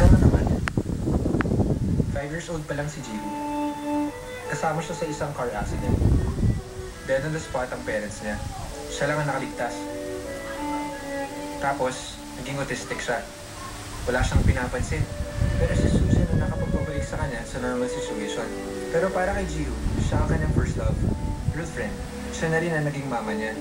Ikaw na naman. Five years old pa lang si Jiru. Kasama siya sa isang car accident. Dead on the spot ang parents niya. Siya lang ang nakaligtas. Tapos, naging autistic siya. Wala siyang pinapansin. Pero si Susan ang nakapagpabalik sa kanya sa normal situation. Pero para kay Gio, siya ang kanyang first love. girlfriend. Siya na rin ang naging mama niya.